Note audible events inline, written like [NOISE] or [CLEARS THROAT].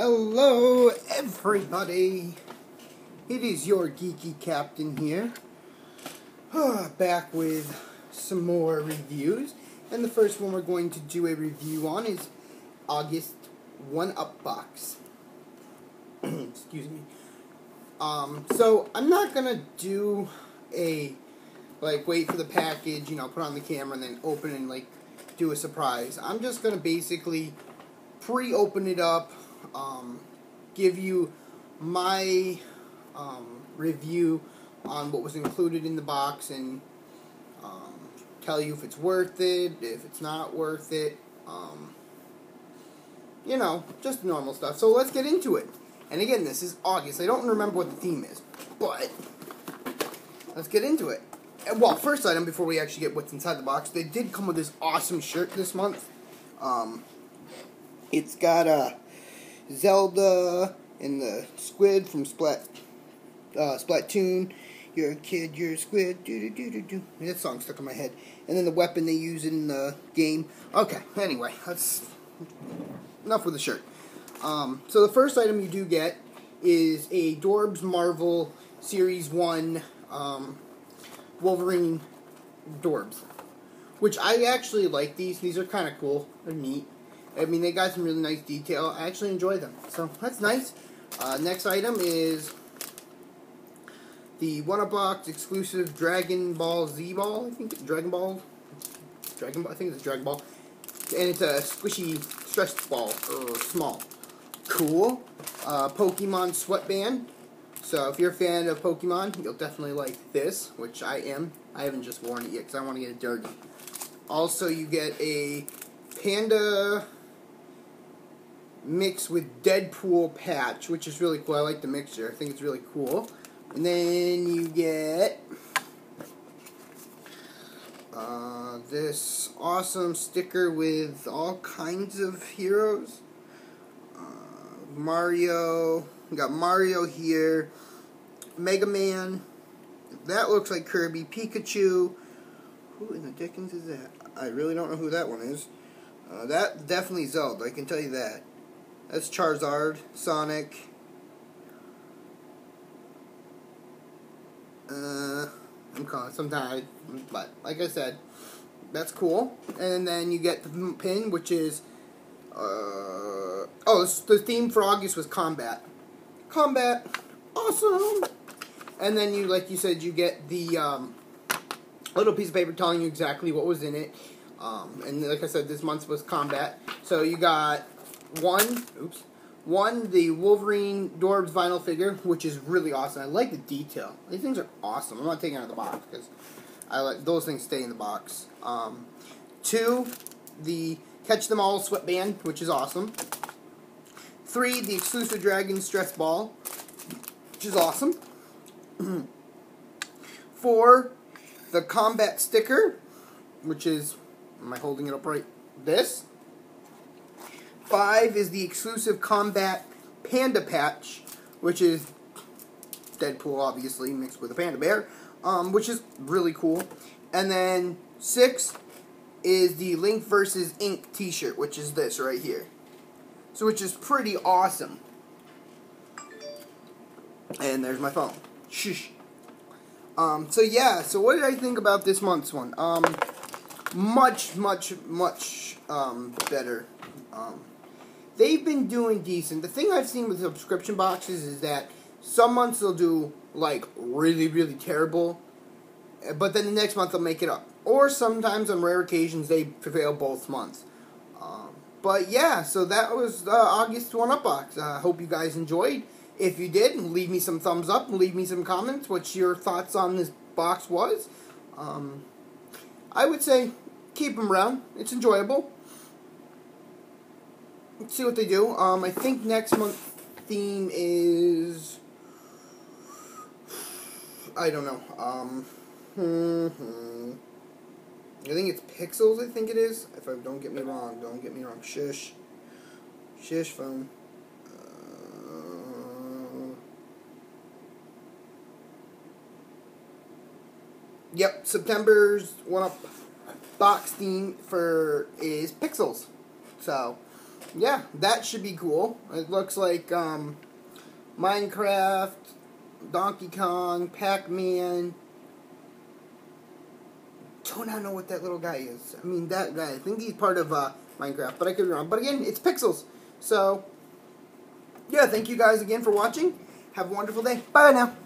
Hello, everybody. It is your geeky captain here. Back with some more reviews. And the first one we're going to do a review on is August 1 Up Box. [CLEARS THROAT] Excuse me. Um, so I'm not gonna do a like wait for the package, you know, put on the camera and then open and like do a surprise. I'm just gonna basically pre-open it up, um, give you my um, review on what was included in the box, and um, tell you if it's worth it, if it's not worth it. Um, you know, just normal stuff. So let's get into it. And again, this is August. I don't remember what the theme is, but let's get into it. Well, first item before we actually get what's inside the box, they did come with this awesome shirt this month. Um, it's got a Zelda and the squid from Splat uh, Splatoon. You're a kid, you're a squid. Do do do do do. That song stuck in my head. And then the weapon they use in the game. Okay. Anyway, that's enough with the shirt. Um, so the first item you do get is a Dorbz Marvel Series One um, Wolverine Dorbz, which I actually like. These these are kind of cool. They're neat. I mean, they got some really nice detail. I actually enjoy them. So that's nice. Uh, next item is the One Box exclusive Dragon Ball Z ball. I think Dragon Ball. Dragon Ball. I think it's Dragon Ball. And it's a squishy stress ball, or small. Cool. Uh, Pokemon Sweatband. So if you're a fan of Pokemon, you'll definitely like this, which I am. I haven't just worn it yet because I want to get it dirty. Also, you get a Panda mix with Deadpool patch, which is really cool. I like the mixture. I think it's really cool. And then you get uh, this awesome sticker with all kinds of heroes. Uh, Mario. We got Mario here. Mega Man. That looks like Kirby. Pikachu. Who in the dickens is that? I really don't know who that one is. Uh, that definitely Zelda, I can tell you that. That's Charizard, Sonic. Uh, I'm calling sometimes, but like I said, that's cool. And then you get the pin, which is uh, oh, the theme for August was combat. Combat, awesome. And then you, like you said, you get the um, little piece of paper telling you exactly what was in it. Um, and like I said, this month was combat. So you got one, oops, one the Wolverine Dorbz vinyl figure, which is really awesome. I like the detail. These things are awesome. I'm not taking out of the box because I like those things stay in the box. Um, two, the Catch Them All sweatband, which is awesome. Three, the exclusive Dragon Stress Ball, which is awesome. [CLEARS THROAT] Four, the Combat Sticker, which is, am I holding it up right? This. Five is the exclusive Combat Panda Patch, which is Deadpool, obviously, mixed with a panda bear, um, which is really cool. And then six is the Link versus Ink T-shirt, which is this right here. So, which is pretty awesome. And there's my phone. Shush. Um, so yeah, so what did I think about this month's one? Um, much, much, much um, better. Um, they've been doing decent. The thing I've seen with subscription boxes is that some months they'll do like really, really terrible, but then the next month they'll make it up. Or sometimes on rare occasions they prevail both months. Um, but yeah, so that was August one up box. I uh, hope you guys enjoyed. If you did, leave me some thumbs up, and leave me some comments, what your thoughts on this box was. Um, I would say keep them around. It's enjoyable. Let's see what they do. Um, I think next month theme is I don't know. Um, hmm, I think it's pixels. I think it is. If I don't get me wrong, don't get me wrong. Shush, shush, phone. Yep, September's one up box theme for is Pixels. So yeah, that should be cool. It looks like um, Minecraft, Donkey Kong, Pac-Man. Do not know what that little guy is. I mean, that guy. I think he's part of uh, Minecraft, but I could be wrong. But again, it's pixels. So, yeah, thank you guys again for watching. Have a wonderful day. Bye now.